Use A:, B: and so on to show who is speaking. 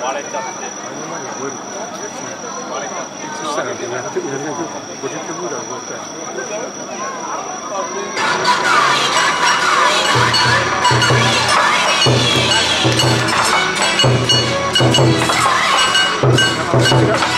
A: 割れちゃって。
B: そしたら、ね、50曲ぐらい動いた少